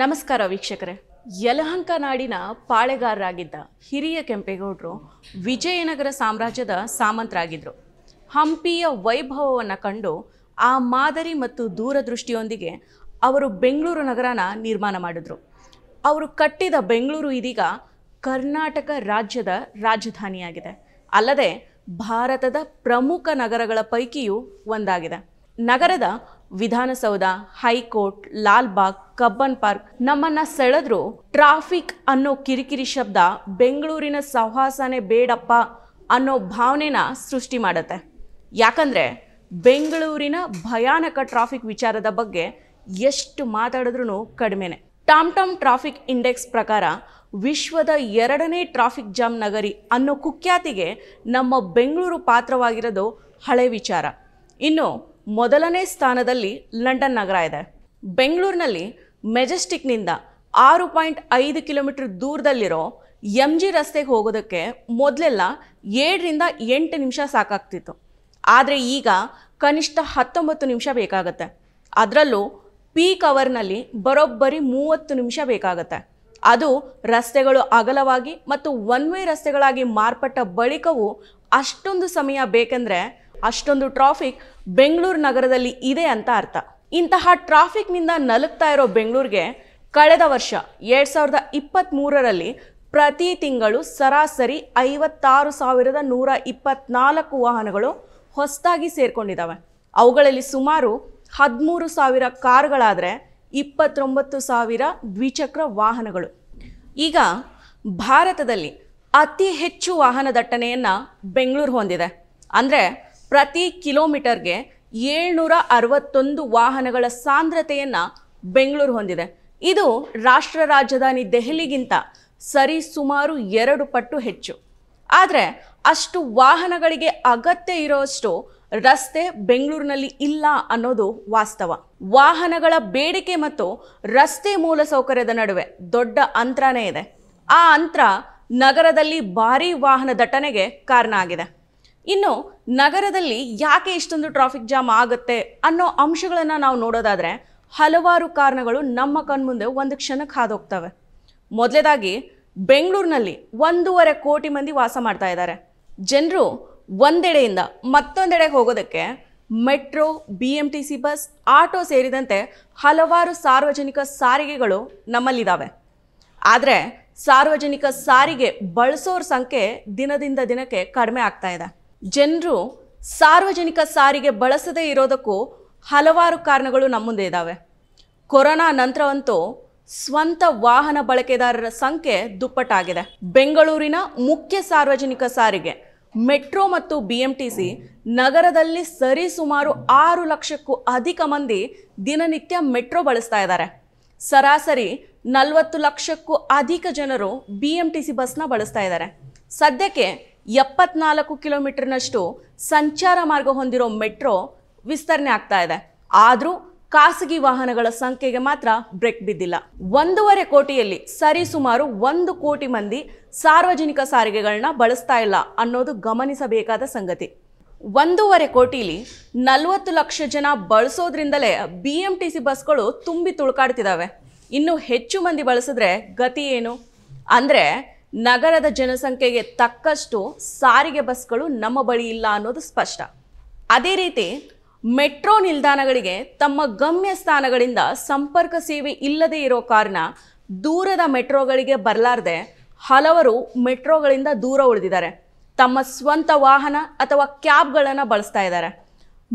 ನಮಸ್ಕಾರ ವೀಕ್ಷಕರೇ. ಯಲಹಂಕ ನಾಡಿನ ಪಾಳೆಗಾರರಾಗಿದ್ದ ಹಿರಿಯ ಕೆಂಪೇಗೌಡರು ವಿಜಯನಗರ ಸಾಮ್ರಾಜ್ಯದ ಸಾಮಂತರಾಗಿದ್ದರು ಹಂಪಿಯ ವೈಭವವನ್ನು ಕಂಡು ಆ ಮಾದರಿ ಮತ್ತು ದೂರದೃಷ್ಟಿಯೊಂದಿಗೆ ಅವರು ಬೆಂಗಳೂರು ನಗರನ ನಿರ್ಮಾಣ ಮಾಡಿದರು. ಅವರು ಕಟ್ಟಿದ ಬೆಂಗಳೂರು ಇದೀಗ ಕರ್ನಾಟಕ ರಾಜ್ಯದ ರಾಜಧಾನಿಯಾಗಿದೆ. ಅಲ್ಲದೆ ಭಾರತದ ಪ್ರಮುಖ ನಗರಗಳ ಪೈಕಿಯೂ ಒಂದಾಗಿದೆ. ನಗರದ Vidhana Soudha, high court Lalbagh Cubbon park ನಮ್ಮನ್ನ ಸೆಳೆದ್ರು ಟ್ರಾಫಿಕ್ ಅನ್ನೋ ಕಿರಿಕಿರಿ ಶಬ್ದ ಬೆಂಗಳೂರಿನ ಸಹವಾಸನೆ ಬೇಡಪ್ಪ ಅನ್ನೋ ಭಾವನೆನ ಸೃಷ್ಟಿ ಮಾಡುತ್ತೆ. ಯಾಕಂದ್ರೆ ಬೆಂಗಳೂರಿನ ಭಯಾನಕ ಟ್ರಾಫಿಕ್ ವಿಚಾರದ ಬಗ್ಗೆ ಎಷ್ಟು ಮಾತಾಡಿದ್ರೂ ಕಡಿಮೆನೆ. ಟಾಮ್ ಟಾಮ್ ಟ್ರಾಫಿಕ್ ಇಂಡೆಕ್ಸ್ ಪ್ರಕಾರ ವಿಶ್ವದ ಎರಡನೇ ಟ್ರಾಫಿಕ್ ಜಾಮ್ ನಗರಿ ಅನ್ನೋ ಕುಖ್ಯಾತಿಗೆ ನಮ್ಮ ಬೆಂಗಳೂರು ಪಾತ್ರವಾಗಿರೋದು ಹಳೆ ವಿಚಾರ. ಇನ್ನು ಮೊದಲನೇ ಸ್ಥಾನದಲ್ಲಿ ಲಂಡನ್ ನಗರ ಇದೆ. ಬೆಂಗಳೂರಿನಲ್ಲಿ ಮೆಜೆಸ್ಟಿಕ್ನಿಂದ ಆರು ಪಾಯಿಂಟ್ ಐದು ಕಿಲೋಮೀಟರ್ ದೂರದಲ್ಲಿರೋ ಎಂ ಜಿ ರಸ್ತೆಗೆ ಹೋಗೋದಕ್ಕೆ ಮೊದಲೆಲ್ಲ ಏಳರಿಂದ ಎಂಟು ನಿಮಿಷ ಸಾಕಾಗ್ತಿತ್ತು. ಆದರೆ ಈಗ ಕನಿಷ್ಠ ಹತ್ತೊಂಬತ್ತು ನಿಮಿಷ ಬೇಕಾಗತ್ತೆ. ಅದರಲ್ಲೂ ಪೀಕ್ ಅವರ್ನಲ್ಲಿ ಬರೋಬ್ಬರಿ ಮೂವತ್ತು ನಿಮಿಷ ಬೇಕಾಗತ್ತೆ. ಅದು ರಸ್ತೆಗಳು ಅಗಲವಾಗಿ ಮತ್ತು ಒನ್ ವೇ ರಸ್ತೆಗಳಾಗಿ ಮಾರ್ಪಟ್ಟ ಬಳಿಕವೂ ಅಷ್ಟೊಂದು ಸಮಯ ಬೇಕೆಂದರೆ ಅಷ್ಟೊಂದು ಟ್ರಾಫಿಕ್ ಬೆಂಗಳೂರು ನಗರದಲ್ಲಿ ಇದೆ ಅಂತ ಅರ್ಥ. ಇಂತಹ ಟ್ರಾಫಿಕ್ನಿಂದ ನಲುಗ್ತಾ ಇರೋ ಬೆಂಗಳೂರಿಗೆ ಕಳೆದ ವರ್ಷ ಎರಡು ಸಾವಿರದ ಇಪ್ಪತ್ತ್ಮೂರರಲ್ಲಿ ಪ್ರತಿ ತಿಂಗಳು ಸರಾಸರಿ ಐವತ್ತಾರು ಸಾವಿರದ ನೂರ ಇಪ್ಪತ್ನಾಲ್ಕು ವಾಹನಗಳು ಹೊಸದಾಗಿ ಸೇರಿಕೊಂಡಿದ್ದಾವೆ. ಅವುಗಳಲ್ಲಿ ಸುಮಾರು ಹದಿಮೂರು ಸಾವಿರ ಕಾರ್ಗಳಾದರೆ ಇಪ್ಪತ್ತೊಂಬತ್ತು ಸಾವಿರ ದ್ವಿಚಕ್ರ ವಾಹನಗಳು. ಈಗ ಭಾರತದಲ್ಲಿ ಅತಿ ಹೆಚ್ಚು ವಾಹನ ದಟ್ಟಣೆಯನ್ನು ಬೆಂಗಳೂರು ಹೊಂದಿದೆ. ಅಂದರೆ ಪ್ರತಿ ಕಿಲೋಮೀಟರ್ಗೆ ಏಳ್ನೂರ ಅರವತ್ತೊಂದು ವಾಹನಗಳ ಸಾಂದ್ರತೆಯನ್ನು ಬೆಂಗಳೂರು ಹೊಂದಿದೆ. ಇದು ರಾಷ್ಟ್ರ ರಾಜಧಾನಿ ದೆಹಲಿಗಿಂತ ಸರಿ ಸುಮಾರು ಎರಡು ಪಟ್ಟು ಹೆಚ್ಚು. ಆದರೆ ಅಷ್ಟು ವಾಹನಗಳಿಗೆ ಅಗತ್ಯ ಇರೋಷ್ಟು ರಸ್ತೆ ಬೆಂಗಳೂರಿನಲ್ಲಿ ಇಲ್ಲ ಅನ್ನೋದು ವಾಸ್ತವ. ವಾಹನಗಳ ಬೇಡಿಕೆ ಮತ್ತು ರಸ್ತೆ ಮೂಲಸೌಕರ್ಯದ ನಡುವೆ ದೊಡ್ಡ ಅಂತರನೇ ಇದೆ. ಆ ಅಂತರ ನಗರದಲ್ಲಿ ಭಾರೀ ವಾಹನ ದಟ್ಟಣೆಗೆ ಕಾರಣ ಆಗಿದೆ. ಇನ್ನು ನಗರದಲ್ಲಿ ಯಾಕೆ ಇಷ್ಟೊಂದು ಟ್ರಾಫಿಕ್ ಜಾಮ್ ಆಗುತ್ತೆ ಅನ್ನೋ ಅಂಶಗಳನ್ನು ನಾವು ನೋಡೋದಾದರೆ ಹಲವಾರು ಕಾರಣಗಳು ನಮ್ಮ ಕಣ್ಮುಂದೆ ಒಂದು ಕ್ಷಣಕ್ಕೆ ಹಾದೋಗ್ತವೆ. ಮೊದಲೇದಾಗಿ ಬೆಂಗಳೂರಿನಲ್ಲಿ ಒಂದೂವರೆ ಕೋಟಿ ಮಂದಿ ವಾಸ ಮಾಡ್ತಾ ಇದ್ದಾರೆ. ಜನರು ಒಂದೆಡೆಯಿಂದ ಮತ್ತೊಂದೆಡೆಗೆ ಹೋಗೋದಕ್ಕೆ metro B M T C bus auto ಸೇರಿದಂತೆ ಹಲವಾರು ಸಾರ್ವಜನಿಕ ಸಾರಿಗೆಗಳು ನಮ್ಮಲ್ಲಿದ್ದಾವೆ ಆದರೆ ಸಾರ್ವಜನಿಕ ಸಾರಿಗೆ ಬಳಸೋರ ಸಂಖ್ಯೆ ದಿನದಿಂದ ದಿನಕ್ಕೆ ಕಡಿಮೆ ಆಗ್ತಾ ಇದೆ. ಜನರು ಸಾರ್ವಜನಿಕ ಸಾರಿಗೆ ಬಳಸದೇ ಇರೋದಕ್ಕೂ ಹಲವಾರು ಕಾರಣಗಳು ನಮ್ಮ ಮುಂದೆ ಇದ್ದಾವೆ ಕೊರೋನಾ ನಂತರವಂತೂ ಸ್ವಂತ ವಾಹನ ಬಳಕೆದಾರರ ಸಂಖ್ಯೆ ದುಪ್ಪಟ್ಟಾಗಿದೆ. ಬೆಂಗಳೂರಿನ ಮುಖ್ಯ ಸಾರ್ವಜನಿಕ ಸಾರಿಗೆ, ಮೆಟ್ರೋ ಮತ್ತು ಬಿ ಎಂ ಟಿ ಸಿ ನಗರದಲ್ಲಿ ಸರಿಸುಮಾರು ಆರು ಲಕ್ಷಕ್ಕೂ ಅಧಿಕ ಮಂದಿ ದಿನನಿತ್ಯ ಮೆಟ್ರೋ ಬಳಸ್ತಾ ಇದ್ದಾರೆ. ಸರಾಸರಿ ನಲವತ್ತು ಲಕ್ಷಕ್ಕೂ ಅಧಿಕ ಜನರು ಬಿ ಎಂ ಟಿ ಸಿ ಬಸ್ನ ಬಳಸ್ತಾ ಇದ್ದಾರೆ. ಸದ್ಯಕ್ಕೆ ಎಪ್ಪತ್ನಾಲ್ಕು ಕಿಲೋಮೀಟರ್ನಷ್ಟು ಸಂಚಾರ ಮಾರ್ಗ ಹೊಂದಿರೋ ಮೆಟ್ರೋ ವಿಸ್ತರಣೆ ಆಗ್ತಾ ಇದೆ. ಆದರೂ ಖಾಸಗಿ ವಾಹನಗಳ ಸಂಖ್ಯೆಗೆ ಮಾತ್ರ ಬ್ರೇಕ್ ಬಿದ್ದಿಲ್ಲ. ಒಂದೂವರೆ ಕೋಟಿಯಲ್ಲಿ ಸರಿಸುಮಾರು ಒಂದು ಕೋಟಿ ಮಂದಿ ಸಾರ್ವಜನಿಕ ಸಾರಿಗೆಗಳನ್ನ ಬಳಸ್ತಾ ಇಲ್ಲ ಅನ್ನೋದು ಗಮನಿಸಬೇಕಾದ ಸಂಗತಿ. ಒಂದೂವರೆ ಕೋಟಿಲಿ ನಲವತ್ತು ಲಕ್ಷ ಜನ ಬಳಸೋದ್ರಿಂದಲೇ ಬಿ ಎಂ ಟಿ ಸಿ ಬಸ್ಗಳು ತುಂಬಿ ತುಳುಕಾಡ್ತಿದ್ದಾವೆ ಇನ್ನು ಹೆಚ್ಚು ಮಂದಿ ಬಳಸಿದ್ರೆ ಗತಿ ಏನು? ಅಂದರೆ ನಗರದ ಜನಸಂಖ್ಯೆಗೆ ತಕ್ಕಷ್ಟು ಸಾರಿಗೆ ಬಸ್ಗಳು ನಮ್ಮ ಬಳಿ ಇಲ್ಲ ಅನ್ನೋದು ಸ್ಪಷ್ಟ. ಅದೇ ರೀತಿ ಮೆಟ್ರೋ ನಿಲ್ದಾಣಗಳಿಗೆ ತಮ್ಮ ಗಮ್ಯ ಸ್ಥಾನಗಳಿಂದ ಸಂಪರ್ಕ ಸೇವೆ ಇಲ್ಲದೇ ಇರೋ ಕಾರಣ ದೂರದ ಮೆಟ್ರೋಗಳಿಗೆ ಬರಲಾರ್ದೆ ಹಲವರು ಮೆಟ್ರೋಗಳಿಂದ ದೂರ ಉಳಿದಿದ್ದಾರೆ. ತಮ್ಮ ಸ್ವಂತ ವಾಹನ ಅಥವಾ ಕ್ಯಾಬ್ಗಳನ್ನು ಬಳಸ್ತಾ ಇದ್ದಾರೆ.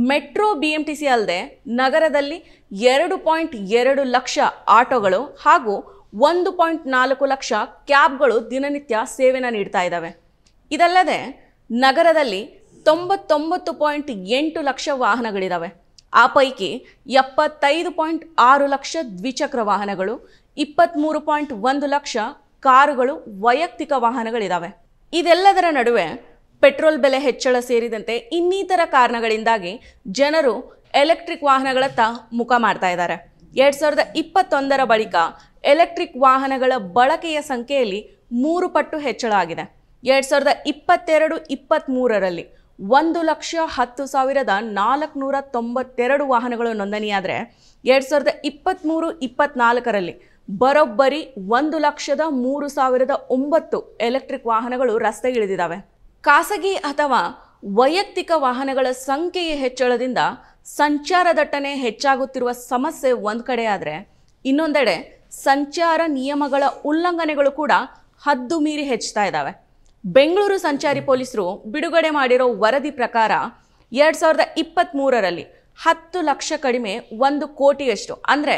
Metro B M T C ಅಲ್ಲದೆ ನಗರದಲ್ಲಿ ಎರಡು ಪಾಯಿಂಟ್ ಎರಡು ಲಕ್ಷ ಆಟೋಗಳು ಹಾಗೂ ಒಂದು ಪಾಯಿಂಟ್ ನಾಲ್ಕು ಲಕ್ಷ ಕ್ಯಾಬ್ಗಳು ದಿನನಿತ್ಯ ಸೇವೆನ ನೀಡ್ತಾ ಇದ್ದಾವೆ ಇದಲ್ಲದೆ ನಗರದಲ್ಲಿ ತೊಂಬತ್ತೊಂಬತ್ತು ಪಾಯಿಂಟ್ ಎಂಟು ಲಕ್ಷ ವಾಹನಗಳಿದ್ದಾವೆ ಆ ಪೈಕಿ ಎಪ್ಪತ್ತೈದು ಪಾಯಿಂಟ್ ಆರು ಲಕ್ಷ ದ್ವಿಚಕ್ರ ವಾಹನಗಳು ಇಪ್ಪತ್ತ್ಮೂರು ಪಾಯಿಂಟ್ ಒಂದು ಲಕ್ಷ ಕಾರುಗಳು, ವೈಯಕ್ತಿಕ ವಾಹನಗಳಿದ್ದಾವೆ ಇದೆಲ್ಲದರ ನಡುವೆ ಪೆಟ್ರೋಲ್ ಬೆಲೆ ಹೆಚ್ಚಳ ಸೇರಿದಂತೆ ಇನ್ನಿತರ ಕಾರಣಗಳಿಂದಾಗಿ ಜನರು ಎಲೆಕ್ಟ್ರಿಕ್ ವಾಹನಗಳತ್ತ ಮುಖ ಮಾಡ್ತಾ ಇದ್ದಾರೆ. ಎರಡು ಸಾವಿರದ ಇಪ್ಪತ್ತೊಂದರ ಬಳಿಕ ಎಲೆಕ್ಟ್ರಿಕ್ ವಾಹನಗಳ ಬಳಕೆಯ ಸಂಖ್ಯೆಯಲ್ಲಿ ಮೂರು ಪಟ್ಟು ಹೆಚ್ಚಳ ಆಗಿದೆ. ಎರಡು ಸಾವಿರದ ಇಪ್ಪತ್ತೆರಡು ಇಪ್ಪತ್ತ್ಮೂರರಲ್ಲಿ ಒಂದು ಲಕ್ಷ ಹತ್ತು ಸಾವಿರದ ನಾಲ್ಕುನೂರ ತೊಂಬತ್ತೆರಡು ವಾಹನಗಳು ನೋಂದಣಿಯಾದರೆ ಎರಡು ಸಾವಿರದ ಇಪ್ಪತ್ತ್ಮೂರು ಇಪ್ಪತ್ನಾಲ್ಕರಲ್ಲಿ ಬರೋಬ್ಬರಿ ಒಂದು ಲಕ್ಷದ ಮೂರು ಸಾವಿರದ ಒಂಬತ್ತು ಎಲೆಕ್ಟ್ರಿಕ್ ವಾಹನಗಳು ರಸ್ತೆಗಿಳಿದಿದ್ದಾವೆ. ಖಾಸಗಿ ಅಥವಾ ವೈಯಕ್ತಿಕ ವಾಹನಗಳ ಸಂಖ್ಯೆಯ ಹೆಚ್ಚಳದಿಂದ ಸಂಚಾರ ದಟ್ಟಣೆ ಹೆಚ್ಚಾಗುತ್ತಿರುವ ಸಮಸ್ಯೆ ಒಂದು ಕಡೆ ಆದರೆ ಇನ್ನೊಂದೆಡೆ ಸಂಚಾರ ನಿಯಮಗಳ ಉಲ್ಲಂಘನೆಗಳು ಕೂಡ ಹದ್ದು ಮೀರಿ ಹೆಚ್ಚುತ್ತಾ ಇದ್ದಾವೆ ಬೆಂಗಳೂರು ಸಂಚಾರಿ ಪೊಲೀಸರು ಬಿಡುಗಡೆ ಮಾಡಿರೋ ವರದಿ ಪ್ರಕಾರ ಎರಡು ಸಾವಿರದ ಇಪ್ಪತ್ತ್ಮೂರರಲ್ಲಿ ಹತ್ತು ಲಕ್ಷ ಕಡಿಮೆ ಒಂದು ಕೋಟಿಯಷ್ಟು, ಅಂದರೆ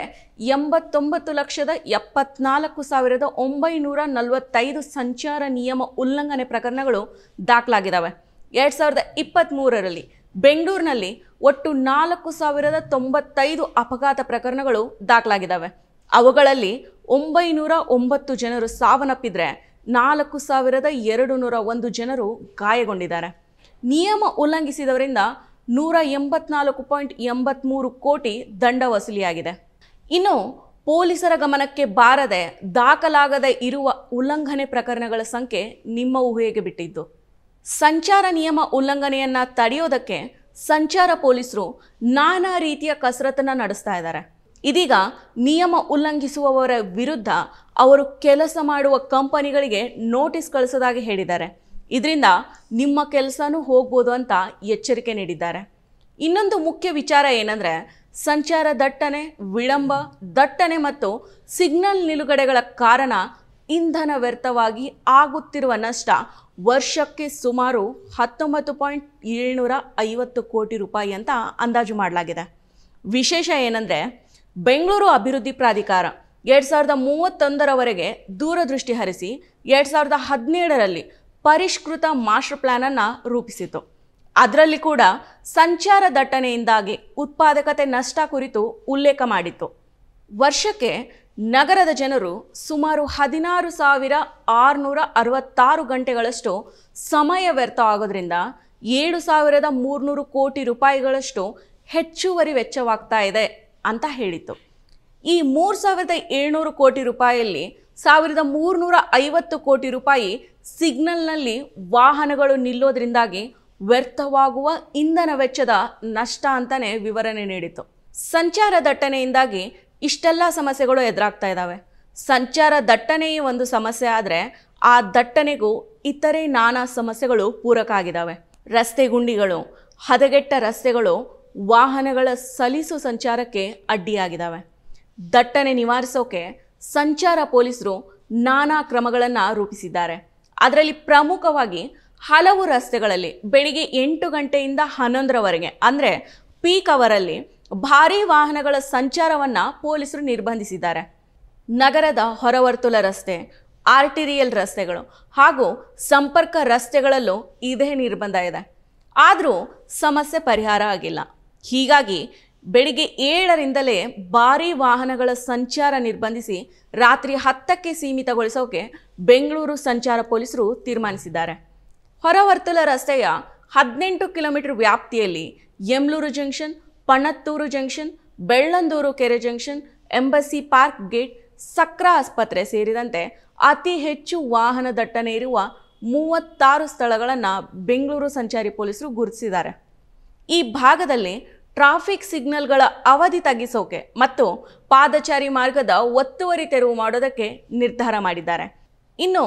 ಎಂಬತ್ತೊಂಬತ್ತು ಲಕ್ಷದ ಎಪ್ಪತ್ನಾಲ್ಕು ಸಾವಿರದ ಒಂಬೈನೂರ ನಲವತ್ತೈದು ಸಂಚಾರ ನಿಯಮ ಉಲ್ಲಂಘನೆ ಪ್ರಕರಣಗಳು ದಾಖಲಾಗಿದ್ದಾವೆ ಎರಡು ಸಾವಿರದ ಇಪ್ಪತ್ತ್ಮೂರರಲ್ಲಿ ಬೆಂಗಳೂರಿನಲ್ಲಿ ಒಟ್ಟು ನಾಲ್ಕು ಸಾವಿರದ ತೊಂಬತ್ತೈದು ಅಪಘಾತ ಪ್ರಕರಣಗಳು ದಾಖಲಾಗಿದ್ದಾವೆ. ಅವುಗಳಲ್ಲಿ ಒಂಬೈನೂರ ಒಂಬತ್ತು ಜನರು ಸಾವನ್ನಪ್ಪಿದ್ರೆ ನಾಲ್ಕು ಸಾವಿರದ ಎರಡು ನೂರ ಒಂದು ಜನರು ಗಾಯಗೊಂಡಿದ್ದಾರೆ. ನಿಯಮ ಉಲ್ಲಂಘಿಸಿದವರಿಂದ ನೂರ ಎಂಬತ್ನಾಲ್ಕು ಪಾಯಿಂಟ್ ಎಂಬತ್ತ್ಮೂರು ಕೋಟಿ ದಂಡ ವಸೂಲಿಯಾಗಿದೆ. ಇನ್ನು ಪೊಲೀಸರ ಗಮನಕ್ಕೆ ಬಾರದೆ ದಾಖಲಾಗದೆ ಇರುವ ಉಲ್ಲಂಘನೆ ಪ್ರಕರಣಗಳ ಸಂಖ್ಯೆ ನಿಮ್ಮ ಊಹೆಗೆ ಬಿಟ್ಟಿದ್ದು? ಸಂಚಾರ ನಿಯಮ ಉಲ್ಲಂಘನೆಯನ್ನು ತಡೆಯೋದಕ್ಕೆ ಸಂಚಾರ ಪೊಲೀಸರು ನಾನಾ ರೀತಿಯ ಕಸರತ್ತನ್ನು ನಡೆಸ್ತಾ ಇದ್ದಾರೆ. ಇದೀಗ ನಿಯಮ ಉಲ್ಲಂಘಿಸುವವರ ವಿರುದ್ಧ ಅವರು ಕೆಲಸ ಮಾಡುವ ಕಂಪನಿಗಳಿಗೆ ನೋಟಿಸ್ ಕಳಿಸೋದಾಗಿ ಹೇಳಿದ್ದಾರೆ. ಇದರಿಂದ ನಿಮ್ಮ ಕೆಲಸನೂ ಹೋಗ್ಬೋದು ಅಂತ ಎಚ್ಚರಿಕೆ ನೀಡಿದ್ದಾರೆ. ಇನ್ನೊಂದು ಮುಖ್ಯ ವಿಚಾರ ಏನಂದರೆ, ಸಂಚಾರ ದಟ್ಟಣೆ, ವಿಳಂಬ, ದಟ್ಟಣೆ ಮತ್ತು ಸಿಗ್ನಲ್ ನಿಲುಗಡೆಗಳ ಕಾರಣ ಇಂಧನ ವ್ಯರ್ಥವಾಗಿ ಆಗುತ್ತಿರುವ ನಷ್ಟ ವರ್ಷಕ್ಕೆ ಸುಮಾರು ಹತ್ತೊಂಬತ್ತು ಪಾಯಿಂಟ್ ಏಳ್ನೂರ ಐವತ್ತು ಕೋಟಿ ರೂಪಾಯಿ ಅಂತ ಅಂದಾಜು ಮಾಡಲಾಗಿದೆ. ವಿಶೇಷ ಏನಂದರೆ, ಬೆಂಗಳೂರು ಅಭಿವೃದ್ಧಿ ಪ್ರಾಧಿಕಾರ ಎರಡು ಸಾವಿರದ ಮೂವತ್ತೊಂದರವರೆಗೆ ದೂರದೃಷ್ಟಿ ಹರಿಸಿ ಎರಡು ಸಾವಿರದ ಹದಿನೇಳರಲ್ಲಿ ಪರಿಷ್ಕೃತ ಮಾಸ್ಟರ್ ಪ್ಲ್ಯಾನನ್ನು ರೂಪಿಸಿತು ಅದರಲ್ಲಿ ಕೂಡ ಸಂಚಾರ ದಟ್ಟಣೆಯಿಂದಾಗಿ ಉತ್ಪಾದಕತೆ ನಷ್ಟ ಕುರಿತು ಉಲ್ಲೇಖ ಮಾಡಿತ್ತು. ವರ್ಷಕ್ಕೆ ನಗರದ ಜನರು ಸುಮಾರು ಹದಿನಾರು ಸಾವಿರ ಆರುನೂರ ಅರವತ್ತಾರು ಗಂಟೆಗಳಷ್ಟು ಸಮಯ ವ್ಯರ್ಥ ಆಗೋದ್ರಿಂದ ಏಳು ಸಾವಿರದ ಮೂರುನೂರು ಕೋಟಿ ರೂಪಾಯಿಗಳಷ್ಟು ಹೆಚ್ಚುವರಿ ವೆಚ್ಚವಾಗ್ತಾ ಇದೆ ಅಂತ ಹೇಳಿತ್ತು. ಈ ಮೂರು ಸಾವಿರದ ಏಳ್ನೂರು ಕೋಟಿ ರೂಪಾಯಿಯಲ್ಲಿ ಸಾವಿರದ ಮೂರುನೂರ ಐವತ್ತು ಕೋಟಿ ರೂಪಾಯಿ ಸಿಗ್ನಲ್ನಲ್ಲಿ ವಾಹನಗಳು ನಿಲ್ಲೋದ್ರಿಂದಾಗಿ ವ್ಯರ್ಥವಾಗುವ ಇಂಧನ ವೆಚ್ಚದ ನಷ್ಟ ಅಂತಲೇ ವಿವರಣೆ ನೀಡಿತು ಸಂಚಾರ ದಟ್ಟಣೆಯಿಂದಾಗಿ ಇಷ್ಟೆಲ್ಲ ಸಮಸ್ಯೆಗಳು ಎದುರಾಗ್ತಾ ಇದ್ದಾವೆ ಸಂಚಾರ ದಟ್ಟಣೆಯೇ ಒಂದು ಸಮಸ್ಯೆ ಆದರೆ ಆ ದಟ್ಟಣೆಗೂ ಇತರೆ ನಾನಾ ಸಮಸ್ಯೆಗಳು ಪೂರಕ ಆಗಿದ್ದಾವೆ ರಸ್ತೆ ಗುಂಡಿಗಳು, ಹದಗೆಟ್ಟ ರಸ್ತೆಗಳು, ವಾಹನಗಳ ಸಲಿಸು ಸಂಚಾರಕ್ಕೆ ಅಡ್ಡಿಯಾಗಿದ್ದಾವೆ ದಟ್ಟಣೆ ನಿವಾರಿಸೋಕೆ ಸಂಚಾರ ಪೊಲೀಸರು ನಾನಾ ಕ್ರಮಗಳನ್ನು ರೂಪಿಸಿದ್ದಾರೆ. ಅದರಲ್ಲಿ ಪ್ರಮುಖವಾಗಿ ಹಲವು ರಸ್ತೆಗಳಲ್ಲಿ ಬೆಳಿಗ್ಗೆ ಎಂಟು ಗಂಟೆಯಿಂದ ಹನ್ನೊಂದರವರೆಗೆ, ಅಂದರೆ ಪೀಕ್ ಅವರಲ್ಲಿ ಭಾರೀ ವಾಹನಗಳ ಸಂಚಾರವನ್ನು ಪೊಲೀಸರು ನಿರ್ಬಂಧಿಸಿದ್ದಾರೆ. ನಗರದ ಹೊರವರ್ತುಲ ರಸ್ತೆ, ಆರ್ಟಿರಿಯಲ್ ರಸ್ತೆಗಳು ಹಾಗೂ ಸಂಪರ್ಕ ರಸ್ತೆಗಳಲ್ಲೂ ಇದೇ ನಿರ್ಬಂಧ ಇದೆ. ಆದರೂ ಸಮಸ್ಯೆ ಪರಿಹಾರ ಆಗಿಲ್ಲ. ಹೀಗಾಗಿ ಬೆಳಿಗ್ಗೆ ಏಳರಿಂದಲೇ ಭಾರೀ ವಾಹನಗಳ ಸಂಚಾರ ನಿರ್ಬಂಧಿಸಿ ರಾತ್ರಿ ಹತ್ತಕ್ಕೆ ಸೀಮಿತಗೊಳಿಸೋಕೆ ಬೆಂಗಳೂರು ಸಂಚಾರ ಪೊಲೀಸರು ತೀರ್ಮಾನಿಸಿದ್ದಾರೆ. ಹೊರವರ್ತುಲ ರಸ್ತೆಯ ಹದಿನೆಂಟು ಕಿಲೋಮೀಟರ್ ವ್ಯಾಪ್ತಿಯಲ್ಲಿ ಯಮ್ಲೂರು ಜಂಕ್ಷನ್ ಪಣತ್ತೂರು ಜಂಕ್ಷನ್, ಬೆಳ್ಳಂದೂರು ಕೆರೆ junction, Embassy park gate Sakra ಆಸ್ಪತ್ರೆ ಸೇರಿದಂತೆ ಅತಿ ಹೆಚ್ಚು ವಾಹನ ದಟ್ಟಣೆ ಇರುವ ಮೂವತ್ತಾರು ಸ್ಥಳಗಳನ್ನು ಬೆಂಗಳೂರು ಸಂಚಾರಿ ಪೊಲೀಸರು ಗುರುತಿಸಿದ್ದಾರೆ. ಈ ಭಾಗದಲ್ಲಿ ಟ್ರಾಫಿಕ್ ಸಿಗ್ನಲ್ಗಳ ಅವಧಿ ತಗ್ಗಿಸೋಕೆ ಮತ್ತು ಪಾದಚಾರಿ ಮಾರ್ಗದ ಒತ್ತುವರಿ ತೆರವು ಮಾಡೋದಕ್ಕೆ ನಿರ್ಧಾರ ಮಾಡಿದ್ದಾರೆ. ಇನ್ನು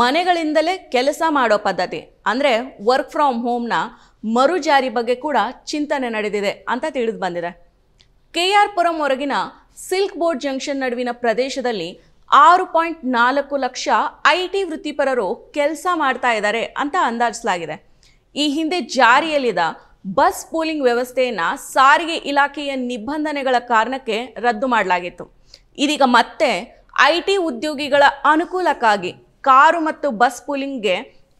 ಮನೆಗಳಿಂದಲೇ ಕೆಲಸ ಮಾಡೋ ಪದ್ಧತಿ, ಅಂದರೆ ವರ್ಕ್ ಫ್ರಮ್ ಹೋಮ್ನ ಮರು ಜಾರಿ ಬಗ್ಗೆ ಕೂಡ ಚಿಂತನೆ ನಡೆದಿದೆ ಅಂತ ತಿಳಿದು ಬಂದಿದೆ. ಕೆ ಆರ್ ಪುರಂ ಹೊರಗಿನ ಸಿಲ್ಕ್ ಬೋರ್ಡ್ ಜಂಕ್ಷನ್ ನಡುವಿನ ಪ್ರದೇಶದಲ್ಲಿ ಆರು ಪಾಯಿಂಟ್ ನಾಲ್ಕು ಲಕ್ಷ ಐ ಟಿ ವೃತ್ತಿಪರರು ಕೆಲಸ ಮಾಡ್ತಾ ಇದ್ದಾರೆ ಅಂತ ಅಂದಾಜಿಸಲಾಗಿದೆ. ಈ ಹಿಂದೆ ಜಾರಿಯಲ್ಲಿದ್ದ ಬಸ್ ಪೂಲಿಂಗ್ ವ್ಯವಸ್ಥೆಯನ್ನು ಸಾರಿಗೆ ಇಲಾಖೆಯ ನಿಬಂಧನೆಗಳ ಕಾರಣಕ್ಕೆ ರದ್ದು ಮಾಡಲಾಗಿತ್ತು. ಇದೀಗ ಮತ್ತೆ ಐ ಟಿ ಉದ್ಯೋಗಿಗಳ ಅನುಕೂಲಕ್ಕಾಗಿ ಕಾರು ಮತ್ತು ಬಸ್ ಪೂಲಿಂಗ್ಗೆ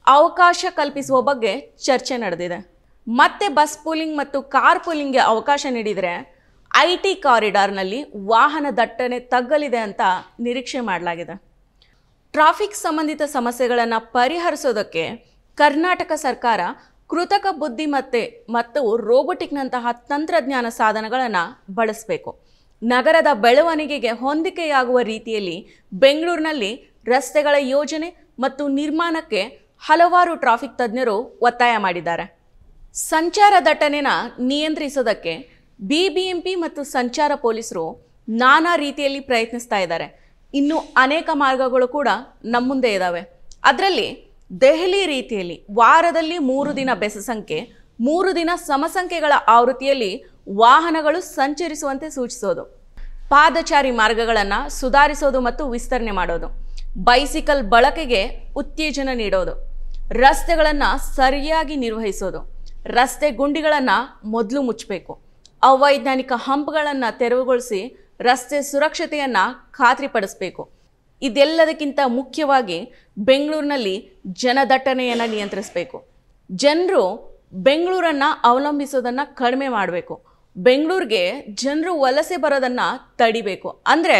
ಅವಕಾಶ ಕಲ್ಪಿಸುವ ಬಗ್ಗೆ ಚರ್ಚೆ ನಡೆದಿದೆ. ಮತ್ತೆ ಬಸ್ ಪೂಲಿಂಗ್ ಮತ್ತು ಕಾರ್ ಪೂಲಿಂಗ್ಗೆ ಅವಕಾಶ ನೀಡಿದರೆ ಐ ಟಿ ಕಾರಿಡಾರ್ನಲ್ಲಿ ವಾಹನ ದಟ್ಟಣೆ ತಗ್ಗಲಿದೆ ಅಂತ ನಿರೀಕ್ಷೆ ಮಾಡಲಾಗಿದೆ. ಟ್ರಾಫಿಕ್ ಸಂಬಂಧಿತ ಸಮಸ್ಯೆಗಳನ್ನು ಪರಿಹರಿಸೋದಕ್ಕೆ ಕರ್ನಾಟಕ ಸರ್ಕಾರ ಕೃತಕ ಬುದ್ಧಿಮತ್ತೆ ಮತ್ತು ರೋಬೋಟಿಕ್ನಂತಹ ತಂತ್ರಜ್ಞಾನ ಸಾಧನಗಳನ್ನು ಬಳಸಬೇಕು. ನಗರದ ಬೆಳವಣಿಗೆಗೆ ಹೊಂದಿಕೆಯಾಗುವ ರೀತಿಯಲ್ಲಿ ಬೆಂಗಳೂರಿನಲ್ಲಿ ರಸ್ತೆಗಳ ಯೋಜನೆ ಮತ್ತು ನಿರ್ಮಾಣಕ್ಕೆ ಹಲವಾರು ಟ್ರಾಫಿಕ್ ತಜ್ಞರು ಒತ್ತಾಯ ಮಾಡಿದ್ದಾರೆ. ಸಂಚಾರ ದಟ್ಟಣೆನ ನಿಯಂತ್ರಿಸೋದಕ್ಕೆ ಬಿಬಿಎಂಪಿ ಮತ್ತು ಸಂಚಾರ ಪೊಲೀಸರು ನಾನಾ ರೀತಿಯಲ್ಲಿ ಪ್ರಯತ್ನಿಸ್ತಾ ಇದ್ದಾರೆ. ಇನ್ನೂ ಅನೇಕ ಮಾರ್ಗಗಳು ಕೂಡ ನಮ್ಮ ಮುಂದೆ ಇದ್ದಾವೆ ಅದರಲ್ಲಿ ದೆಹಲಿ ರೀತಿಯಲ್ಲಿ ವಾರದಲ್ಲಿ ಮೂರು ದಿನ ಬೆಸ ಸಂಖ್ಯೆ, ಮೂರು ದಿನ ಸಮಸಂಖ್ಯೆಗಳ ಆವೃತ್ತಿಯಲ್ಲಿ ವಾಹನಗಳು ಸಂಚರಿಸುವಂತೆ ಸೂಚಿಸೋದು. ಪಾದಚಾರಿ ಮಾರ್ಗಗಳನ್ನು ಸುಧಾರಿಸೋದು ಮತ್ತು ವಿಸ್ತರಣೆ ಮಾಡೋದು. ಬೈಸಿಕಲ್ ಬಳಕೆಗೆ ಉತ್ತೇಜನ ನೀಡೋದು. ರಸ್ತೆಗಳನ್ನು ಸರಿಯಾಗಿ ನಿರ್ವಹಿಸೋದು. ರಸ್ತೆ ಗುಂಡಿಗಳನ್ನು ಮೊದಲು ಮುಚ್ಚಬೇಕು. ಅವೈಜ್ಞಾನಿಕ ಹಂಪ್ಗಳನ್ನು ತೆರವುಗೊಳಿಸಿ ರಸ್ತೆ ಸುರಕ್ಷತೆಯನ್ನು ಖಾತ್ರಿಪಡಿಸಬೇಕು. ಇದೆಲ್ಲದಕ್ಕಿಂತ ಮುಖ್ಯವಾಗಿ ಬೆಂಗಳೂರಿನಲ್ಲಿ ಜನದಟ್ಟಣೆಯನ್ನು ನಿಯಂತ್ರಿಸಬೇಕು. ಜನರು ಬೆಂಗಳೂರನ್ನು ಅವಲಂಬಿಸೋದನ್ನು ಕಡಿಮೆ ಮಾಡಬೇಕು. ಬೆಂಗಳೂರಿಗೆ ಜನರು ವಲಸೆ ಬರೋದನ್ನು ತಡಿಬೇಕು. ಅಂದರೆ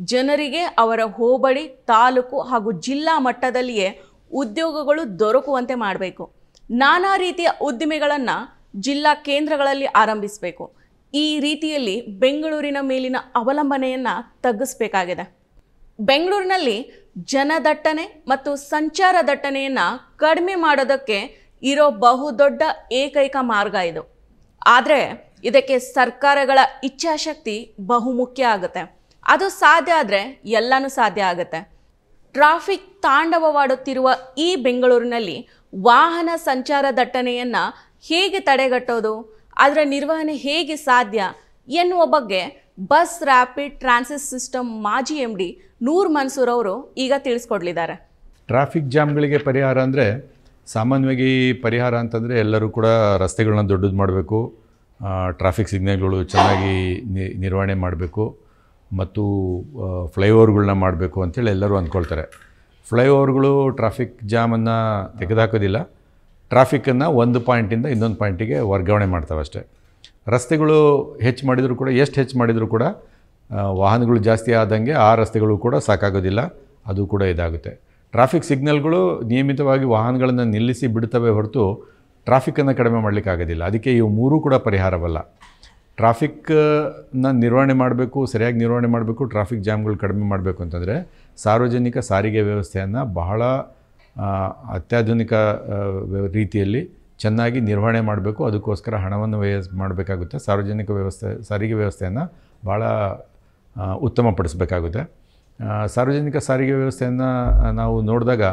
ಜನರಿಗೆ ಅವರ ಹೋಬಳಿ, ತಾಲೂಕು ಹಾಗೂ ಜಿಲ್ಲಾ ಮಟ್ಟದಲ್ಲಿಯೇ ಉದ್ಯೋಗಗಳು ದೊರಕುವಂತೆ ಮಾಡಬೇಕು. ನಾನಾ ರೀತಿಯ ಉದ್ದಿಮೆಗಳನ್ನು ಜಿಲ್ಲಾ ಕೇಂದ್ರಗಳಲ್ಲಿ ಆರಂಭಿಸಬೇಕು. ಈ ರೀತಿಯಲ್ಲಿ ಬೆಂಗಳೂರಿನ ಮೇಲಿನ ಅವಲಂಬನೆಯನ್ನು ತಗ್ಗಿಸಬೇಕಾಗಿದೆ. ಬೆಂಗಳೂರಿನಲ್ಲಿ ಜನದಟ್ಟಣೆ ಮತ್ತು ಸಂಚಾರ ದಟ್ಟಣೆಯನ್ನು ಕಡಿಮೆ ಮಾಡೋದಕ್ಕೆ ಇರೋ ಬಹುದೊಡ್ಡ ಏಕೈಕ ಮಾರ್ಗ ಇದು. ಆದರೆ ಇದಕ್ಕೆ ಸರ್ಕಾರಗಳ ಇಚ್ಛಾಶಕ್ತಿ ಬಹುಮುಖ್ಯ ಆಗುತ್ತೆ. ಅದು ಸಾಧ್ಯ ಆದರೆ ಎಲ್ಲನೂ ಸಾಧ್ಯ ಆಗುತ್ತೆ. ಟ್ರಾಫಿಕ್ ತಾಂಡವವಾಡುತ್ತಿರುವ ಈ ಬೆಂಗಳೂರಿನಲ್ಲಿ ವಾಹನ ಸಂಚಾರ ದಟ್ಟಣೆಯನ್ನು ಹೇಗೆ ತಡೆಗಟ್ಟೋದು? ಅದರ ನಿರ್ವಹಣೆ ಹೇಗೆ ಸಾಧ್ಯ ಎನ್ನುವ ಬಗ್ಗೆ ಬಸ್ ರ್ಯಾಪಿಡ್ ಟ್ರಾನ್ಸಿಟ್ ಸಿಸ್ಟಮ್ ಮಾಜಿ ಎಂ ಡಿ ನೂರ್ ಮನ್ಸೂರ್ ಅವರು ಈಗ ತಿಳಿಸ್ಕೊಡ್ಲಿದ್ದಾರೆ. ಟ್ರಾಫಿಕ್ ಜಾಮ್ಗಳಿಗೆ ಪರಿಹಾರ ಅಂದರೆ ಸಾಮಾನ್ಯವಾಗಿ ಪರಿಹಾರ ಅಂತಂದರೆ ಎಲ್ಲರೂ ಕೂಡ ರಸ್ತೆಗಳನ್ನ ದೊಡ್ಡದು ಮಾಡಬೇಕು. ಟ್ರಾಫಿಕ್ ಸಿಗ್ನಲ್ಗಳು ಚೆನ್ನಾಗಿ ನಿರ್ವಹಣೆ ಮಾಡಬೇಕು. ಮತ್ತು ಫ್ಲೈಓವರ್ಗಳನ್ನ ಮಾಡಬೇಕು ಅಂತೇಳಿ ಎಲ್ಲರೂ ಅಂದ್ಕೊಳ್ತಾರೆ. ಫ್ಲೈಓವರ್ಗಳು ಟ್ರಾಫಿಕ್ ಜಾಮನ್ನು ತೆಗೆದುಹಾಕೋದಿಲ್ಲ ಟ್ರಾಫಿಕ್ಕನ್ನು ಒಂದು ಪಾಯಿಂಟಿಂದ ಇನ್ನೊಂದು ಪಾಯಿಂಟಿಗೆ ವರ್ಗಾವಣೆ ಮಾಡ್ತಾವೆ ಅಷ್ಟೇ. ರಸ್ತೆಗಳು ಹೆಚ್ಚು ಮಾಡಿದರೂ ಕೂಡ, ಎಷ್ಟು ಹೆಚ್ಚು ಮಾಡಿದರೂ ಕೂಡ ವಾಹನಗಳು ಜಾಸ್ತಿ ಆದಂಗೆ ಆ ರಸ್ತೆಗಳು ಕೂಡ ಸಾಕಾಗೋದಿಲ್ಲ. ಅದು ಕೂಡ ಇದಾಗುತ್ತೆ. ಟ್ರಾಫಿಕ್ ಸಿಗ್ನಲ್ಗಳು ನಿಯಮಿತವಾಗಿ ವಾಹನಗಳನ್ನು ನಿಲ್ಲಿಸಿ ಬಿಡ್ತವೆ ಹೊರತು ಟ್ರಾಫಿಕ್ಕನ್ನು ಕಡಿಮೆ ಮಾಡಲಿಕ್ಕಾಗೋದಿಲ್ಲ. ಅದಕ್ಕೆ ಇವು ಮೂರೂ ಕೂಡ ಪರಿಹಾರವಲ್ಲ. ಟ್ರಾಫಿಕ್ನ ನಿರ್ವಹಣೆ ಮಾಡಬೇಕು, ಸರಿಯಾಗಿ ನಿರ್ವಹಣೆ ಮಾಡಬೇಕು, ಟ್ರಾಫಿಕ್ ಜಾಮ್ಗಳು ಕಡಿಮೆ ಮಾಡಬೇಕು ಅಂತಂದರೆ ಸಾರ್ವಜನಿಕ ಸಾರಿಗೆ ವ್ಯವಸ್ಥೆಯನ್ನು ಬಹಳ ಅತ್ಯಾಧುನಿಕ ರೀತಿಯಲ್ಲಿ ಚೆನ್ನಾಗಿ ನಿರ್ವಹಣೆ ಮಾಡಬೇಕು. ಅದಕ್ಕೋಸ್ಕರ ಹಣವನ್ನು ವ್ಯಯ ಮಾಡಬೇಕಾಗುತ್ತೆ. ಸಾರ್ವಜನಿಕ ವ್ಯವಸ್ಥೆ, ಸಾರಿಗೆ ವ್ಯವಸ್ಥೆಯನ್ನು ಭಾಳ ಉತ್ತಮಪಡಿಸಬೇಕಾಗುತ್ತೆ. ಸಾರ್ವಜನಿಕ ಸಾರಿಗೆ ವ್ಯವಸ್ಥೆಯನ್ನು ನಾವು ನೋಡಿದಾಗ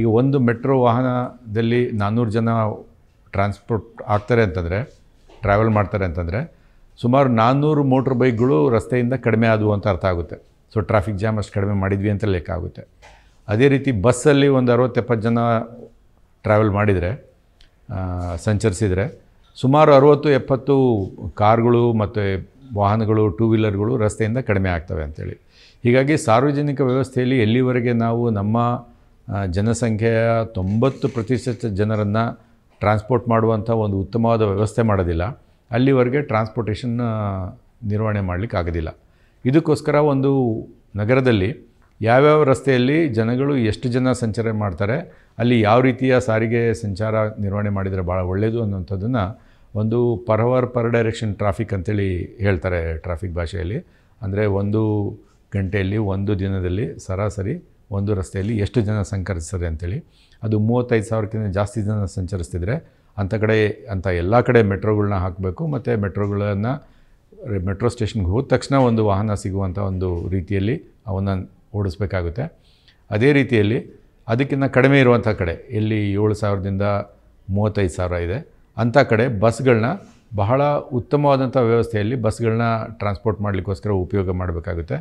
ಈಗ ಒಂದು ಮೆಟ್ರೋ ವಾಹನದಲ್ಲಿ ನಾನ್ನೂರು ಜನ ಟ್ರಾನ್ಸ್ಪೋರ್ಟ್ ಆಗ್ತಾರೆ ಅಂತಂದರೆ, ಟ್ರಾವೆಲ್ ಮಾಡ್ತಾರೆ ಅಂತಂದರೆ ಸುಮಾರು ನಾನ್ನೂರು ಮೋಟ್ರ್ ಬೈಕ್ಗಳು ರಸ್ತೆಯಿಂದ ಕಡಿಮೆ ಆದವು ಅಂತ ಅರ್ಥ ಆಗುತ್ತೆ. ಸೊ ಟ್ರಾಫಿಕ್ ಜಾಮ್ ಅಷ್ಟು ಕಡಿಮೆ ಮಾಡಿದ್ವಿ ಅಂತ ಲೆಕ್ಕ ಆಗುತ್ತೆ. ಅದೇ ರೀತಿ ಬಸ್ಸಲ್ಲಿ ಒಂದು ಅರವತ್ತೆಪ್ಪತ್ತು ಜನ ಟ್ರಾವೆಲ್ ಮಾಡಿದರೆ ಸಂಚರಿಸಿದರೆ ಸುಮಾರು ಅರುವತ್ತು, ಎಪ್ಪತ್ತು ಕಾರ್ಗಳು ಮತ್ತು ವಾಹನಗಳು ಟೂ ವೀಲರ್ಗಳು ರಸ್ತೆಯಿಂದ ಕಡಿಮೆ ಆಗ್ತವೆ ಅಂಥೇಳಿ ಹೀಗಾಗಿ ಸಾರ್ವಜನಿಕ ವ್ಯವಸ್ಥೆಯಲ್ಲಿ ಎಲ್ಲಿವರೆಗೆ ನಾವು ನಮ್ಮ ಜನಸಂಖ್ಯೆಯ ತೊಂಬತ್ತು ಪ್ರತಿಶತ ಜನರನ್ನು ಟ್ರಾನ್ಸ್ಪೋರ್ಟ್ ಮಾಡುವಂಥ ಒಂದು ಉತ್ತಮವಾದ ವ್ಯವಸ್ಥೆ ಮಾಡೋದಿಲ್ಲ. ಅಲ್ಲಿವರೆಗೆ ಟ್ರಾನ್ಸ್ಪೋರ್ಟೇಷನ್ ನಿರ್ವಹಣೆ ಮಾಡಲಿಕ್ಕೆ ಆಗೋದಿಲ್ಲ. ಇದಕ್ಕೋಸ್ಕರ ಒಂದು ನಗರದಲ್ಲಿ ಯಾವ್ಯಾವ ರಸ್ತೆಯಲ್ಲಿ ಜನಗಳು ಎಷ್ಟು ಜನ ಸಂಚಾರ ಮಾಡ್ತಾರೆ, ಅಲ್ಲಿ ಯಾವ ರೀತಿಯ ಸಾರಿಗೆ ಸಂಚಾರ ನಿರ್ವಹಣೆ ಮಾಡಿದರೆ ಭಾಳ ಒಳ್ಳೆಯದು ಅನ್ನೋಂಥದ್ದನ್ನು ಒಂದು ಪರ್ವರ್ ಪರ್ ಡೈರೆಕ್ಷನ್ ಟ್ರಾಫಿಕ್ ಅಂತೇಳಿ ಹೇಳ್ತಾರೆ ಟ್ರಾಫಿಕ್ ಭಾಷೆಯಲ್ಲಿ. ಅಂದರೆ ಒಂದು ಗಂಟೆಯಲ್ಲಿ ಒಂದು ದಿನದಲ್ಲಿ ಸರಾಸರಿ ಒಂದು ರಸ್ತೆಯಲ್ಲಿ ಎಷ್ಟು ಜನ ಸಂಚರಿಸ್ತಾರೆ ಅಂತೇಳಿ. ಅದು ಮೂವತ್ತೈದು ಸಾವಿರಕ್ಕಿಂತ ಜಾಸ್ತಿ ಜನ ಸಂಚರಿಸ್ತಿದ್ರೆ ಅಂಥ ಕಡೆ ಅಂಥ ಎಲ್ಲ ಕಡೆ ಮೆಟ್ರೋಗಳನ್ನ ಹಾಕಬೇಕು, ಮತ್ತು ಮೆಟ್ರೋಗಳನ್ನು, ಮೆಟ್ರೋ ಸ್ಟೇಷನ್ಗೆ ಹೋದ ತಕ್ಷಣ ಒಂದು ವಾಹನ ಸಿಗುವಂಥ ಒಂದು ರೀತಿಯಲ್ಲಿ ಅವನ್ನು ಓಡಿಸ್ಬೇಕಾಗುತ್ತೆ. ಅದೇ ರೀತಿಯಲ್ಲಿ ಅದಕ್ಕಿಂತ ಕಡಿಮೆ ಇರುವಂಥ ಕಡೆ ಇಲ್ಲಿ ಏಳು ಸಾವಿರದಿಂದ ಮೂವತ್ತೈದು ಸಾವಿರ ಇದೆ ಅಂಥ ಕಡೆ ಬಸ್ಗಳನ್ನ ಬಹಳ ಉತ್ತಮವಾದಂಥ ವ್ಯವಸ್ಥೆಯಲ್ಲಿ ಬಸ್ಗಳನ್ನ ಟ್ರಾನ್ಸ್ಪೋರ್ಟ್ ಮಾಡಲಿಕ್ಕೋಸ್ಕರ ಉಪಯೋಗ ಮಾಡಬೇಕಾಗುತ್ತೆ.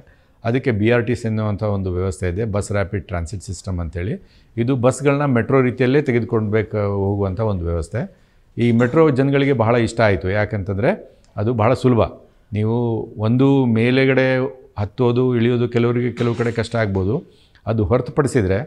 ಅದಕ್ಕೆ ಬಿ ಆರ್ ಟಿ ಸಿ ಎನ್ನುವಂಥ ಒಂದು ವ್ಯವಸ್ಥೆ ಇದೆ, ಬಸ್ ರ್ಯಾಪಿಡ್ ಟ್ರಾನ್ಸಿಟ್ ಸಿಸ್ಟಮ್ ಅಂತೇಳಿ. ಇದು ಬಸ್ಗಳನ್ನ ಮೆಟ್ರೋ ರೀತಿಯಲ್ಲೇ ತೆಗೆದುಕೊಳ್ಬೇಕು ಹೋಗುವಂಥ ಒಂದು ವ್ಯವಸ್ಥೆ. ಈ ಮೆಟ್ರೋ ಜನಗಳಿಗೆ ಬಹಳ ಇಷ್ಟ ಆಯಿತು. ಯಾಕಂತಂದರೆ ಅದು ಬಹಳ ಸುಲಭ. ನೀವು ಒಂದು ಮೇಲೆಗಡೆ ಹತ್ತೋದು, ಇಳಿಯೋದು ಕೆಲವರಿಗೆ ಕೆಲವು ಕಡೆ ಕಷ್ಟ ಆಗ್ಬೋದು. ಅದು ಹೊರತುಪಡಿಸಿದರೆ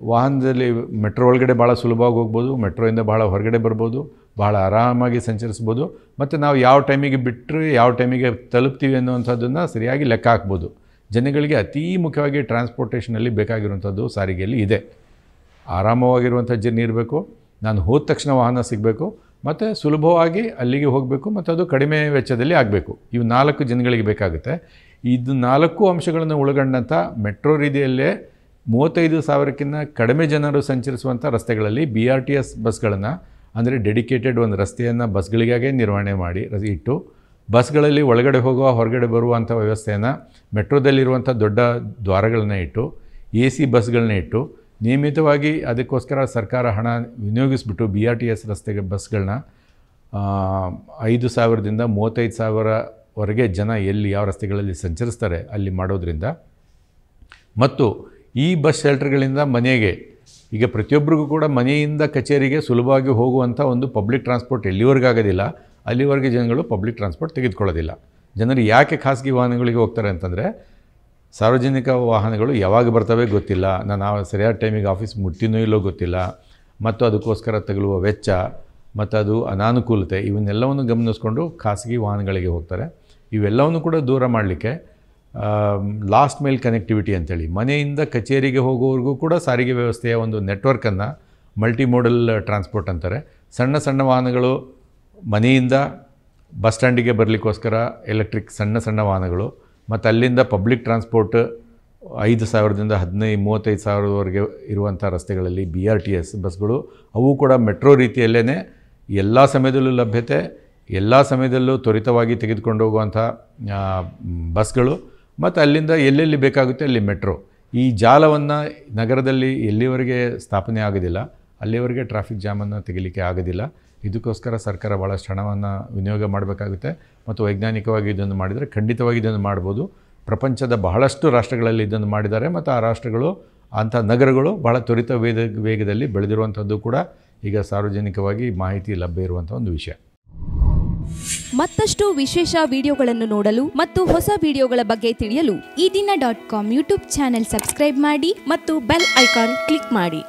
ವಾಹನದಲ್ಲಿ ಮೆಟ್ರೋ ಒಳಗಡೆ ಭಾಳ ಸುಲಭವಾಗಿ ಹೋಗ್ಬೋದು, ಮೆಟ್ರೋಯಿಂದ ಭಾಳ ಹೊರಗಡೆ ಬರ್ಬೋದು ಭಾಳ ಆರಾಮಾಗಿ ಸಂಚರಿಸ್ಬೋದು. ಮತ್ತು ನಾವು ಯಾವ ಟೈಮಿಗೆ ಬಿಟ್ಟರೆ ಯಾವ ಟೈಮಿಗೆ ತಲುಪ್ತೀವಿ ಅನ್ನುವಂಥದ್ದನ್ನು ಸರಿಯಾಗಿ ಲೆಕ್ಕ ಹಾಕ್ಬೋದು. ಜನಗಳಿಗೆ ಅತೀ ಮುಖ್ಯವಾಗಿ ಟ್ರಾನ್ಸ್ಪೋರ್ಟೇಷನಲ್ಲಿ ಬೇಕಾಗಿರುವಂಥದ್ದು ಸಾರಿಗೆಯಲ್ಲಿ ಇದೆ. ಆರಾಮವಾಗಿರುವಂಥ ಜರ್ನಿ ಇರಬೇಕು ನಾನು ಹೋದ ತಕ್ಷಣ ವಾಹನ ಸಿಗಬೇಕು, ಮತ್ತು ಸುಲಭವಾಗಿ ಅಲ್ಲಿಗೆ ಹೋಗಬೇಕು, ಮತ್ತು ಅದು ಕಡಿಮೆ ವೆಚ್ಚದಲ್ಲಿ ಆಗಬೇಕು. ಇವು ನಾಲ್ಕು ಜನಗಳಿಗೆ ಬೇಕಾಗುತ್ತೆ. ಇದು ನಾಲ್ಕು ಅಂಶಗಳನ್ನು ಒಳಗೊಂಡಂಥ ಮೆಟ್ರೋ ರೀತಿಯಲ್ಲೇ ಮೂವತ್ತೈದು ಸಾವಿರಕ್ಕಿಂತ ಕಡಿಮೆ ಜನರು ಸಂಚರಿಸುವಂಥ ರಸ್ತೆಗಳಲ್ಲಿ ಬಿ ಆರ್ ಟಿ ಎಸ್ ಬಸ್ಗಳನ್ನು ಅಂದರೆ ಡೆಡಿಕೇಟೆಡ್ ಒಂದು ರಸ್ತೆಯನ್ನು ಬಸ್ಗಳಿಗಾಗೇ ನಿರ್ವಹಣೆ ಮಾಡಿ ಇಟ್ಟು ಬಸ್ಗಳಲ್ಲಿ ಒಳಗಡೆ ಹೋಗುವ, ಹೊರಗಡೆ ಬರುವಂಥ ವ್ಯವಸ್ಥೆಯನ್ನು ಮೆಟ್ರೋದಲ್ಲಿರುವಂಥ ದೊಡ್ಡ ದ್ವಾರಗಳನ್ನ ಇಟ್ಟು ಎ ಸಿ ಬಸ್ಗಳನ್ನ ಇಟ್ಟು, ನಿಯಮಿತವಾಗಿ ಅದಕ್ಕೋಸ್ಕರ ಸರ್ಕಾರ ಹಣ ವಿನಿಯೋಗಿಸ್ಬಿಟ್ಟು ಬಿ ಆರ್ ಟಿ ಎಸ್ ರಸ್ತೆಗೆ ಬಸ್ಗಳನ್ನ ಐದು ಸಾವಿರದಿಂದ ಮೂವತ್ತೈದು ಸಾವಿರವರೆಗೆ ಜನ ಎಲ್ಲಿ ಯಾವ ರಸ್ತೆಗಳಲ್ಲಿ ಸಂಚರಿಸ್ತಾರೆ ಅಲ್ಲಿ ಮಾಡೋದ್ರಿಂದ. ಮತ್ತು ಈ ಬಸ್ ಶೆಲ್ಟರ್ಗಳಿಂದ ಮನೆಗೆ, ಈಗ ಪ್ರತಿಯೊಬ್ಬರಿಗೂ ಕೂಡ ಮನೆಯಿಂದ ಕಚೇರಿಗೆ ಸುಲಭವಾಗಿ ಹೋಗುವಂಥ ಒಂದು ಪಬ್ಲಿಕ್ ಟ್ರಾನ್ಸ್ಪೋರ್ಟ್ ಎಲ್ಲಿವರೆಗೂ ಆಗೋದಿಲ್ಲ. ಅಲ್ಲಿವರೆಗೆ ಜನಗಳು ಪಬ್ಲಿಕ್ ಟ್ರಾನ್ಸ್ಪೋರ್ಟ್ ತೆಗೆದುಕೊಳ್ಳೋದಿಲ್ಲ. ಜನರು ಯಾಕೆ ಖಾಸಗಿ ವಾಹನಗಳಿಗೆ ಹೋಗ್ತಾರೆ ಅಂತಂದರೆ, ಸಾರ್ವಜನಿಕ ವಾಹನಗಳು ಯಾವಾಗ ಬರ್ತವೆ ಗೊತ್ತಿಲ್ಲ. ನಾನು ಸರಿಯಾದ ಟೈಮಿಗೆ ಆಫೀಸ್ ಮುಟ್ಟಿನೋ ಇಲ್ಲೋ ಗೊತ್ತಿಲ್ಲ. ಮತ್ತು ಅದಕ್ಕೋಸ್ಕರ ತಗಲುವ ವೆಚ್ಚ, ಮತ್ತು ಅದು ಅನಾನುಕೂಲತೆ, ಇವನ್ನೆಲ್ಲವನ್ನು ಗಮನಿಸ್ಕೊಂಡು ಖಾಸಗಿ ವಾಹನಗಳಿಗೆ ಹೋಗ್ತಾರೆ. ಇವೆಲ್ಲವನ್ನು ಕೂಡ ದೂರ ಮಾಡಲಿಕ್ಕೆ ಲಾಸ್ಟ್ ಮೈಲ್ ಕನೆಕ್ಟಿವಿಟಿ ಅಂತೇಳಿ, ಮನೆಯಿಂದ ಕಚೇರಿಗೆ ಹೋಗೋವರೆಗೂ ಕೂಡ ಸಾರಿಗೆ ವ್ಯವಸ್ಥೆಯ ಒಂದು ನೆಟ್ವರ್ಕನ್ನು ಮಲ್ಟಿ ಮೋಡಲ್ ಟ್ರಾನ್ಸ್ಪೋರ್ಟ್ ಅಂತಾರೆ. ಸಣ್ಣ ಸಣ್ಣ ವಾಹನಗಳು ಮನೆಯಿಂದ ಬಸ್ ಸ್ಟ್ಯಾಂಡಿಗೆ ಬರಲಿಕ್ಕೋಸ್ಕರ ಎಲೆಕ್ಟ್ರಿಕ್ ಸಣ್ಣ ಸಣ್ಣ ವಾಹನಗಳು ಮತ್ತು ಅಲ್ಲಿಂದ ಪಬ್ಲಿಕ್ ಟ್ರಾನ್ಸ್ಪೋರ್ಟ್ ಐದು ಸಾವಿರದಿಂದ ಹದಿನೈದು, ಮೂವತ್ತೈದು ಸಾವಿರದವರೆಗೆ ಇರುವಂಥ ರಸ್ತೆಗಳಲ್ಲಿ ಬಿ ಆರ್ ಟಿ ಎಸ್ ಬಸ್ಗಳು, ಅವು ಕೂಡ ಮೆಟ್ರೋ ರೀತಿಯಲ್ಲೇ ಎಲ್ಲ ಸಮಯದಲ್ಲೂ ಲಭ್ಯತೆ, ಎಲ್ಲ ಸಮಯದಲ್ಲೂ ತ್ವರಿತವಾಗಿ ತೆಗೆದುಕೊಂಡು ಹೋಗುವಂಥ ಬಸ್ಗಳು ಮತ್ತು ಅಲ್ಲಿಂದ ಎಲ್ಲೆಲ್ಲಿ ಬೇಕಾಗುತ್ತೆ ಅಲ್ಲಿ ಮೆಟ್ರೋ. ಈ ಜಾಲವನ್ನು ನಗರದಲ್ಲಿ ಎಲ್ಲಿವರೆಗೆ ಸ್ಥಾಪನೆ ಆಗೋದಿಲ್ಲ, ಅಲ್ಲಿವರೆಗೆ ಟ್ರಾಫಿಕ್ ಜಾಮನ್ನು ತೆಗಿಲಿಕ್ಕೆ ಆಗೋದಿಲ್ಲ. ಇದಕ್ಕೋಸ್ಕರ ಸರ್ಕಾರ ಭಾಳಷ್ಟು ಹಣವನ್ನು ವಿನಿಯೋಗ ಮಾಡಬೇಕಾಗುತ್ತೆ ಮತ್ತು ವೈಜ್ಞಾನಿಕವಾಗಿ ಇದನ್ನು ಮಾಡಿದರೆ ಖಂಡಿತವಾಗಿ ಇದನ್ನು ಮಾಡ್ಬೋದು. ಪ್ರಪಂಚದ ಬಹಳಷ್ಟು ರಾಷ್ಟ್ರಗಳಲ್ಲಿ ಇದನ್ನು ಮಾಡಿದ್ದಾರೆ ಮತ್ತು ಆ ರಾಷ್ಟ್ರಗಳು, ಅಂಥ ನಗರಗಳು ಬಹಳ ತ್ವರಿತ ವೇದ, ವೇಗದಲ್ಲಿ ಬೆಳೆದಿರುವಂಥದ್ದು ಕೂಡ ಈಗ ಸಾರ್ವಜನಿಕವಾಗಿ ಮಾಹಿತಿ ಲಭ್ಯ ಇರುವಂಥ ಒಂದು ವಿಷಯ. ಮತ್ತಷ್ಟು ವಿಶೇಷ ವಿಡಿಯೋಗಳನ್ನು ನೋಡಲು ಮತ್ತು ಹೊಸ ವಿಡಿಯೋಗಳ ಬಗ್ಗೆ ತಿಳಿಯಲು Ee Dina dot com YouTube channel subscribe ಮಾಡಿ ಮತ್ತು ಬೆಲ್ ಐಕಾನ್ ಕ್ಲಿಕ್ ಮಾಡಿ.